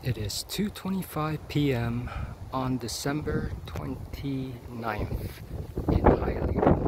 It is 2.25 p.m. on December 29th in Hialeah.